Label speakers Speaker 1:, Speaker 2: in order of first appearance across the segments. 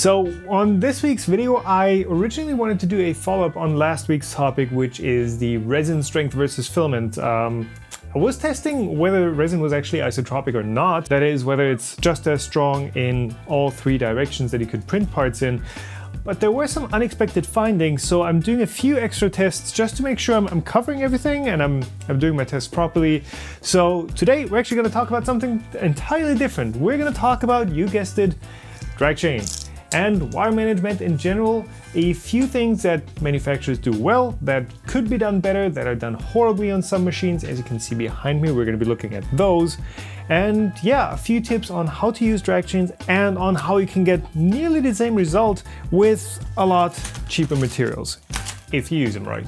Speaker 1: So on this week's video, I originally wanted to do a follow-up on last week's topic, which is the resin strength versus filament. Um, I was testing whether resin was actually isotropic or not, that is, whether it's just as strong in all three directions that you could print parts in. But there were some unexpected findings, so I'm doing a few extra tests just to make sure I'm, I'm covering everything and I'm, I'm doing my tests properly. So today we're actually going to talk about something entirely different. We're going to talk about, you guessed it, drag chains and wire management in general, a few things that manufacturers do well that could be done better, that are done horribly on some machines. As you can see behind me, we're going to be looking at those. And yeah, a few tips on how to use drag chains and on how you can get nearly the same result with a lot cheaper materials, if you use them right.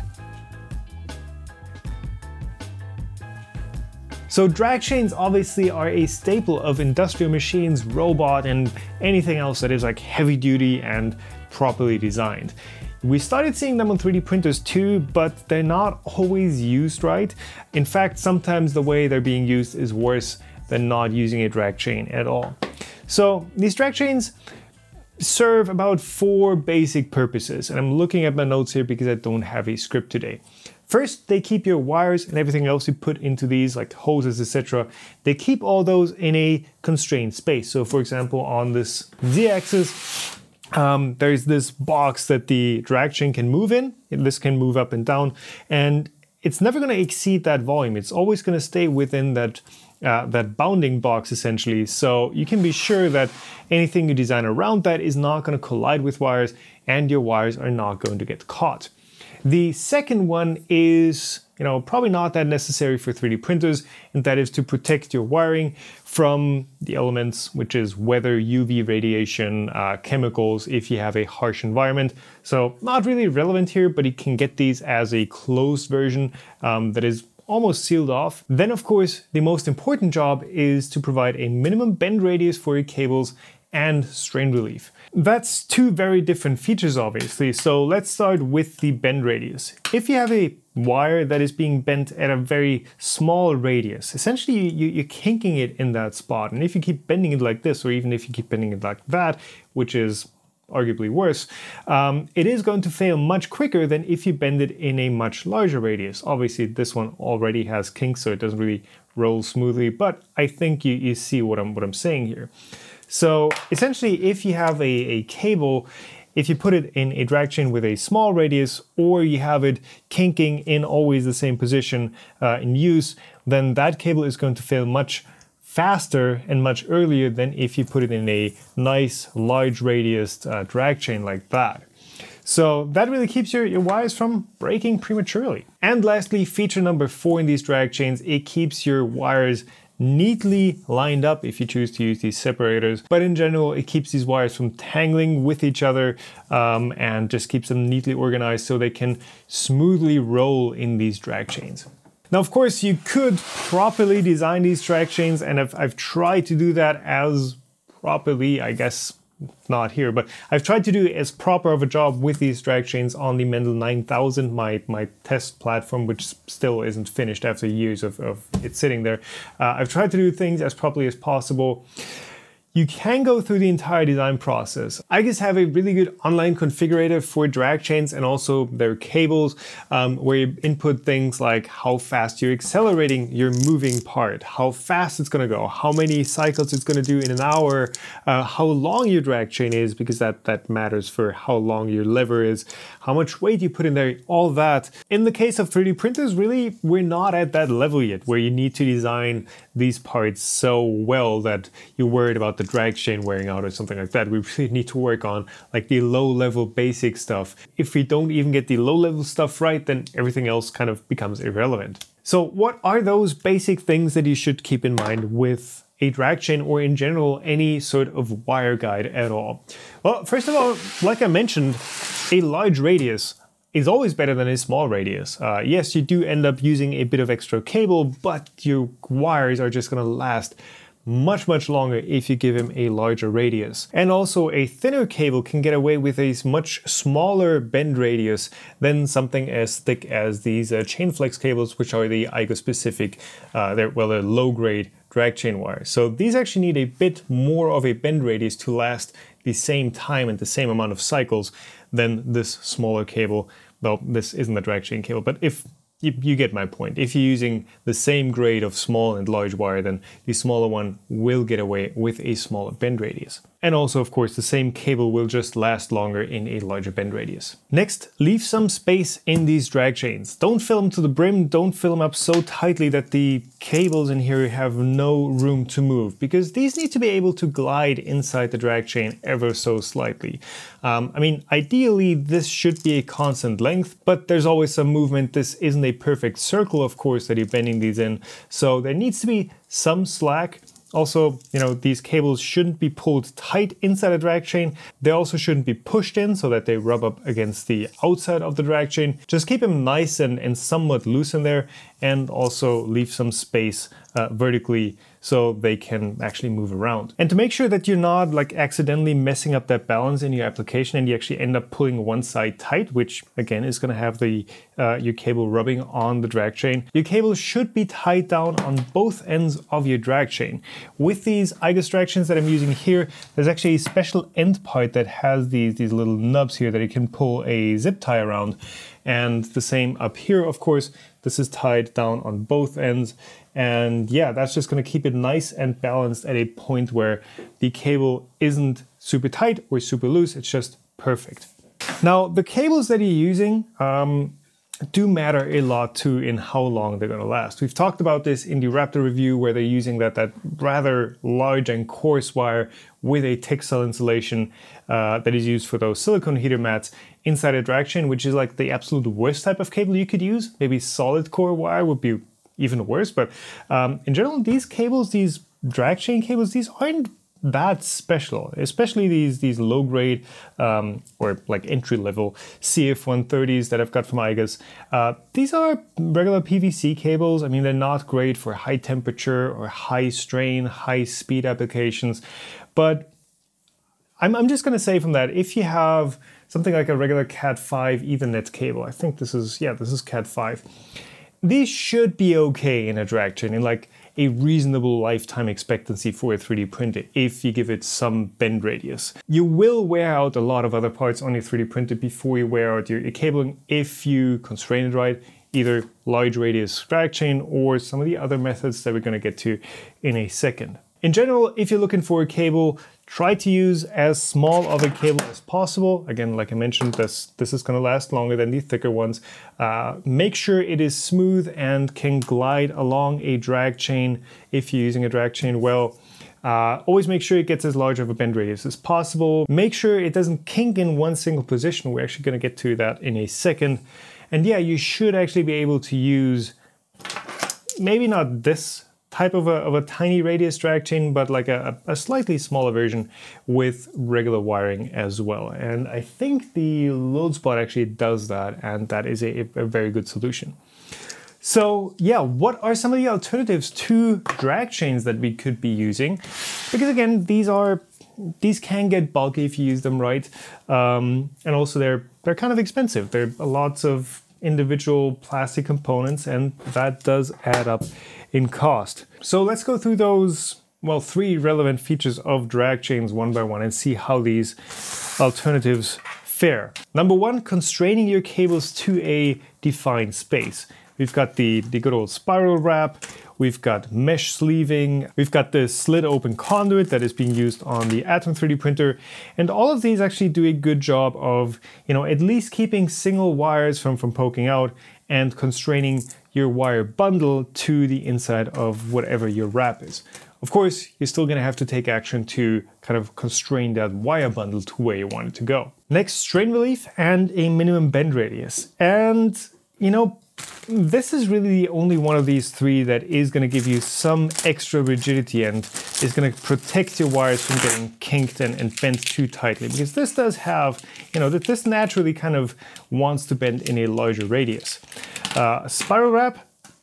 Speaker 1: So drag chains obviously are a staple of industrial machines, robot, and anything else that is like heavy duty and properly designed. We started seeing them on 3D printers too, but they're not always used right. In fact, sometimes the way they're being used is worse than not using a drag chain at all. So these drag chains serve about four basic purposes, and I'm looking at my notes here because I don't have a script today. First, they keep your wires and everything else you put into these, like hoses, etc. They keep all those in a constrained space. So for example, on this z-axis, um, there's this box that the drag chain can move in. This can move up and down, and it's never going to exceed that volume. It's always going to stay within that uh, that bounding box essentially. So you can be sure that anything you design around that is not going to collide with wires, and your wires are not going to get caught. The second one is, you know, probably not that necessary for 3D printers, and that is to protect your wiring from the elements, which is weather, UV radiation, uh, chemicals, if you have a harsh environment. So not really relevant here, but you can get these as a closed version um, that is almost sealed off. Then of course, the most important job is to provide a minimum bend radius for your cables and strain relief. That's two very different features obviously, so let's start with the bend radius. If you have a wire that is being bent at a very small radius, essentially you, are kinking it in that spot, and if you keep bending it like this, or even if you keep bending it like that, which is arguably worse, um, it is going to fail much quicker than if you bend it in a much larger radius. Obviously, this one already has kinks, so it doesn't really roll smoothly, but I think you, you see what I'm, what I'm saying here. So essentially, if you have a, a cable, if you put it in a drag chain with a small radius or you have it kinking in always the same position uh, in use, then that cable is going to fail much faster and much earlier than if you put it in a nice large radius uh, drag chain like that. So that really keeps your, your wires from breaking prematurely. And lastly, feature number four in these drag chains, it keeps your wires neatly lined up if you choose to use these separators. But in general, it keeps these wires from tangling with each other um, and just keeps them neatly organized so they can smoothly roll in these drag chains. Now, of course, you could properly design these drag chains, and I've, I've tried to do that as properly, I guess, not here, but I've tried to do as proper of a job with these drag chains on the Mendel 9000, my, my test platform, which still isn't finished after years of, of it sitting there. Uh, I've tried to do things as properly as possible. You can go through the entire design process. I just have a really good online configurator for drag chains and also their cables um, where you input things like how fast you're accelerating your moving part, how fast it's gonna go, how many cycles it's gonna do in an hour, uh, how long your drag chain is because that, that matters for how long your lever is, how much weight you put in there, all that. In the case of 3D printers, really, we're not at that level yet where you need to design these parts so well that you're worried about the the drag chain wearing out or something like that. We really need to work on like the low level basic stuff. If we don't even get the low level stuff right, then everything else kind of becomes irrelevant. So what are those basic things that you should keep in mind with a drag chain or in general any sort of wire guide at all? Well, first of all, like I mentioned, a large radius is always better than a small radius. Uh, yes, you do end up using a bit of extra cable, but your wires are just gonna last much much longer if you give him a larger radius. And also a thinner cable can get away with a much smaller bend radius than something as thick as these uh, chain flex cables which are the igus specific, uh, they're, well they're low grade drag chain wire. So these actually need a bit more of a bend radius to last the same time and the same amount of cycles than this smaller cable. Well, this isn't a drag chain cable, but if you, you, get my point. If you're using the same grade of small and large wire, then the smaller one will get away with a smaller bend radius. And also, of course, the same cable will just last longer in a larger bend radius. Next, leave some space in these drag chains. Don't fill them to the brim, don't fill them up so tightly that the cables in here have no room to move, because these need to be able to glide inside the drag chain ever so slightly. Um, I mean, ideally, this should be a constant length, but there's always some movement. This isn't a perfect circle, of course, that you're bending these in, so there needs to be some slack also, you know, these cables shouldn't be pulled tight inside a drag chain. They also shouldn't be pushed in so that they rub up against the outside of the drag chain. Just keep them nice and, and somewhat loose in there and also leave some space uh, vertically so they can actually move around. And to make sure that you're not like accidentally messing up that balance in your application and you actually end up pulling one side tight, which again is gonna have the uh, your cable rubbing on the drag chain, your cable should be tied down on both ends of your drag chain. With these iGUS drag that I'm using here, there's actually a special end part that has these, these little nubs here that you can pull a zip tie around. And the same up here, of course, this is tied down on both ends. And yeah, that's just gonna keep it nice and balanced at a point where the cable isn't super tight or super loose, it's just perfect. Now, the cables that you're using, um, do matter a lot too in how long they're going to last. We've talked about this in the Raptor review where they're using that, that rather large and coarse wire with a textile insulation uh, that is used for those silicone heater mats inside a drag chain, which is like the absolute worst type of cable you could use. Maybe solid core wire would be even worse, but um, in general, these cables, these drag chain cables, these aren't that special, especially these these low grade um, or like entry level CF130s that I've got from igus. Uh, these are regular PVC cables. I mean, they're not great for high temperature or high strain, high speed applications, but I'm, I'm just going to say from that, if you have something like a regular Cat5 Ethernet cable, I think this is, yeah, this is Cat5, these should be okay in a drag chain. In like a reasonable lifetime expectancy for a 3D printer if you give it some bend radius. You will wear out a lot of other parts on your 3D printer before you wear out your, your cabling if you constrain it right, either large radius drag chain or some of the other methods that we're going to get to in a second. In general, if you're looking for a cable Try to use as small of a cable as possible. Again, like I mentioned, this, this is gonna last longer than the thicker ones. Uh, make sure it is smooth and can glide along a drag chain if you're using a drag chain well. Uh, always make sure it gets as large of a bend radius as possible. Make sure it doesn't kink in one single position. We're actually gonna get to that in a second. And yeah, you should actually be able to use maybe not this type of a, of a tiny radius drag chain, but like a, a, slightly smaller version with regular wiring as well. And I think the Lulzbot actually does that, and that is a, a very good solution. So yeah, what are some of the alternatives to drag chains that we could be using? Because again, these are these can get bulky if you use them right, um, and also they're they're kind of expensive. There are lots of individual plastic components, and that does add up in cost. So let's go through those, well, three relevant features of drag chains one by one and see how these alternatives fare. Number one, constraining your cables to a defined space. We've got the, the good old spiral wrap, we've got mesh sleeving, we've got the slit open conduit that is being used on the Atom 3D printer, and all of these actually do a good job of, you know, at least keeping single wires from, from poking out and constraining your wire bundle to the inside of whatever your wrap is. Of course, you're still gonna have to take action to kind of constrain that wire bundle to where you want it to go. Next, strain relief and a minimum bend radius. And, you know, this is really the only one of these three that is going to give you some extra rigidity and is going to protect your wires from getting kinked and, and bent too tightly because this does have, you know, that this naturally kind of wants to bend in a larger radius. Uh, spiral wrap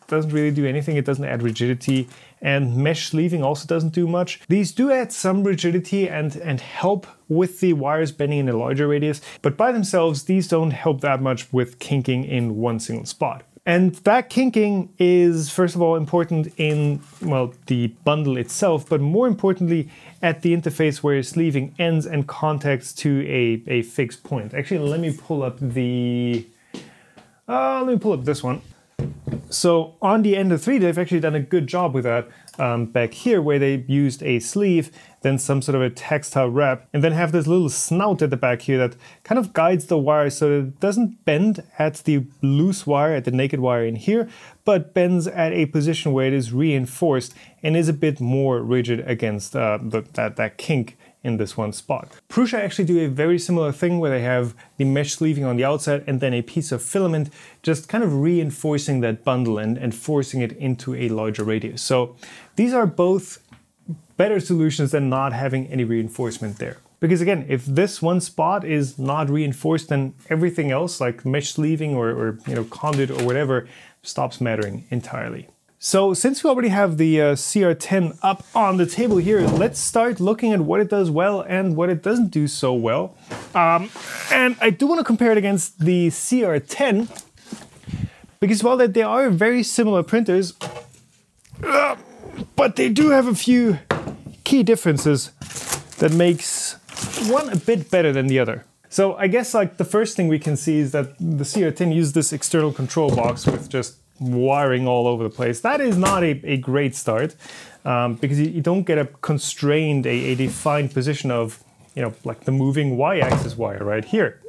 Speaker 1: doesn't really do anything, it doesn't add rigidity and mesh sleeving also doesn't do much. These do add some rigidity and, and help with the wires bending in a larger radius, but by themselves, these don't help that much with kinking in one single spot. And that kinking is, first of all, important in, well, the bundle itself, but more importantly, at the interface where your sleeving ends and contacts to a, a fixed point. Actually, let me pull up the, uh, let me pull up this one. So on the Ender 3, they've actually done a good job with that um, back here where they used a sleeve, then some sort of a textile wrap, and then have this little snout at the back here that kind of guides the wire so it doesn't bend at the loose wire, at the naked wire in here, but bends at a position where it is reinforced and is a bit more rigid against uh, the, that, that kink in this one spot. Prusa actually do a very similar thing where they have the mesh sleeving on the outside and then a piece of filament just kind of reinforcing that bundle and, and forcing it into a larger radius. So these are both better solutions than not having any reinforcement there. Because again, if this one spot is not reinforced, then everything else like mesh sleeving or, or you know conduit or whatever stops mattering entirely. So since we already have the uh, CR10 up on the table here, let's start looking at what it does well and what it doesn't do so well. Um, and I do want to compare it against the CR10 because while they are very similar printers, uh, but they do have a few key differences that makes one a bit better than the other. So I guess like the first thing we can see is that the CR10 uses this external control box with just wiring all over the place. That is not a, a great start um, because you, you, don't get a constrained, a, a defined position of, you know, like the moving y-axis wire right here.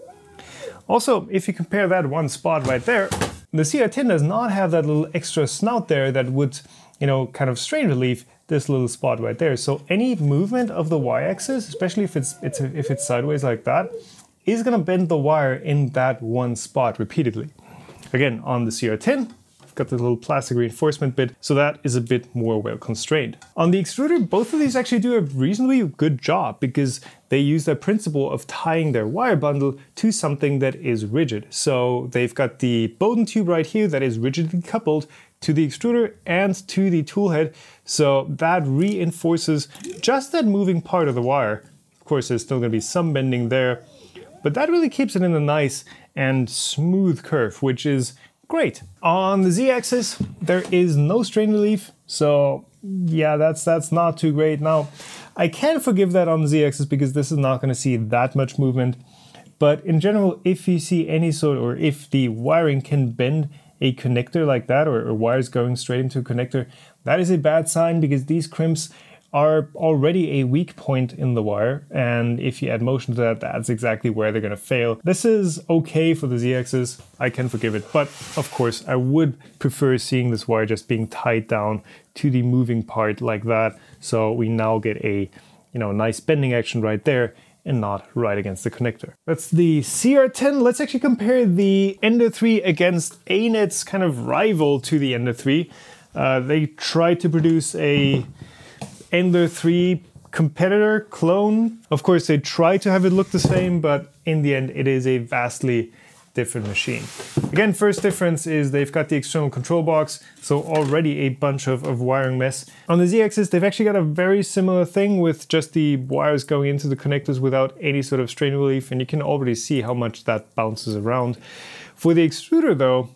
Speaker 1: Also, if you compare that one spot right there, the CR10 does not have that little extra snout there that would, you know, kind of strain relief this little spot right there. So any movement of the y-axis, especially if it's, it's if it's sideways like that, is going to bend the wire in that one spot repeatedly. Again, on the CR10, got the little plastic reinforcement bit, so that is a bit more well constrained. On the extruder, both of these actually do a reasonably good job because they use the principle of tying their wire bundle to something that is rigid. So they've got the Bowden tube right here that is rigidly coupled to the extruder and to the tool head. So that reinforces just that moving part of the wire. Of course, there's still gonna be some bending there, but that really keeps it in a nice and smooth curve, which is Great. On the z-axis, there is no strain relief, so yeah, that's that's not too great. Now, I can forgive that on the z-axis because this is not going to see that much movement. But in general, if you see any sort, or if the wiring can bend a connector like that, or, or wires going straight into a connector, that is a bad sign because these crimps are already a weak point in the wire, and if you add motion to that, that's exactly where they're going to fail. This is okay for the z-axis, I can forgive it, but of course I would prefer seeing this wire just being tied down to the moving part like that, so we now get a you know nice bending action right there and not right against the connector. That's the CR10. Let's actually compare the Ender 3 against ANET's kind of rival to the Ender 3. Uh, they tried to produce a Ender 3 competitor clone. Of course, they try to have it look the same, but in the end, it is a vastly different machine. Again, first difference is they've got the external control box, so already a bunch of, of wiring mess. On the Z-axis, they've actually got a very similar thing with just the wires going into the connectors without any sort of strain relief, and you can already see how much that bounces around. For the extruder though,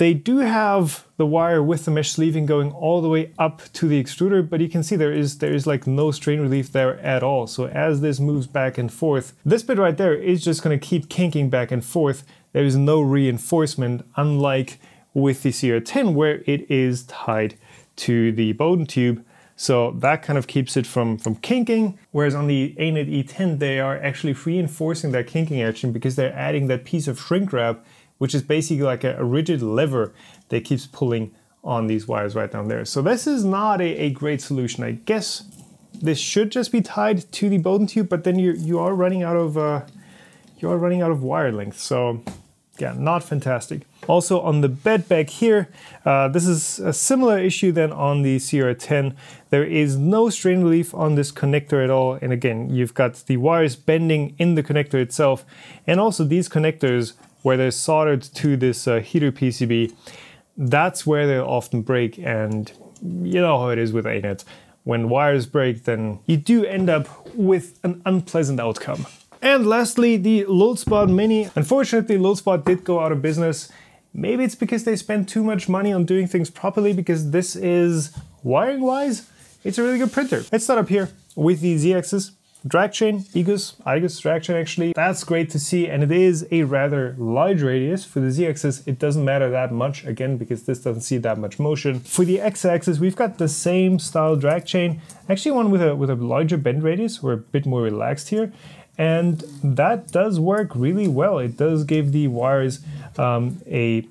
Speaker 1: they do have the wire with the mesh sleeving going all the way up to the extruder, but you can see there is there is like no strain relief there at all. So as this moves back and forth, this bit right there is just going to keep kinking back and forth. There is no reinforcement, unlike with the CR10 where it is tied to the Bowden tube. So that kind of keeps it from, from kinking, whereas on the ANET E10, they are actually reinforcing that kinking action because they're adding that piece of shrink wrap which is basically like a, a rigid lever that keeps pulling on these wires right down there. So this is not a, a great solution. I guess this should just be tied to the Bowden tube, but then you you are running out of uh, you are running out of wire length. So yeah, not fantastic. Also on the bed back here, uh, this is a similar issue than on the CR10. There is no strain relief on this connector at all. And again, you've got the wires bending in the connector itself. And also these connectors where they're soldered to this uh, heater PCB, that's where they often break. And you know how it is with ANET. When wires break, then you do end up with an unpleasant outcome. And lastly, the Lulzbot Mini. Unfortunately, Lulzbot did go out of business Maybe it's because they spend too much money on doing things properly because this is, wiring wise, it's a really good printer. Let's start up here with the Z-axis drag chain, IGUS, IGUS drag chain actually. That's great to see and it is a rather large radius. For the Z-axis it doesn't matter that much again because this doesn't see that much motion. For the X-axis we've got the same style drag chain, actually one with a, with a larger bend radius. We're a bit more relaxed here and that does work really well. It does give the wires um, a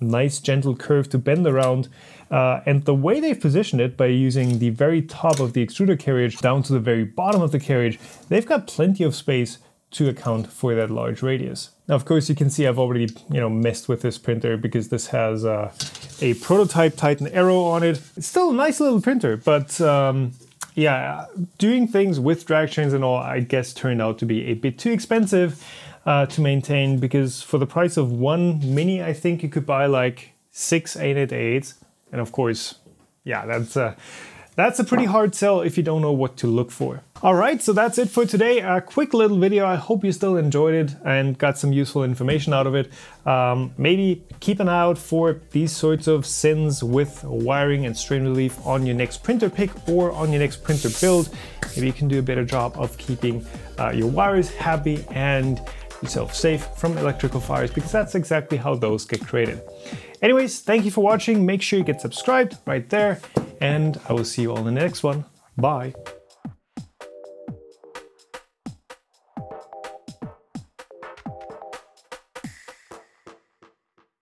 Speaker 1: nice gentle curve to bend around. Uh, and the way they've positioned it by using the very top of the extruder carriage down to the very bottom of the carriage, they've got plenty of space to account for that large radius. Now, of course, you can see I've already you know messed with this printer because this has uh, a prototype Titan Aero on it. It's still a nice little printer, but um, yeah, doing things with drag chains and all, I guess turned out to be a bit too expensive uh, to maintain because for the price of one mini, I think you could buy like six 888s. And of course, yeah, that's a, that's a pretty hard sell if you don't know what to look for. All right, so that's it for today. A quick little video. I hope you still enjoyed it and got some useful information out of it. Um, maybe keep an eye out for these sorts of sins with wiring and strain relief on your next printer pick or on your next printer build. Maybe you can do a better job of keeping uh, your wires happy and yourself safe from electrical fires because that's exactly how those get created. Anyways, thank you for watching. Make sure you get subscribed right there and I will see you all in the next one. Bye.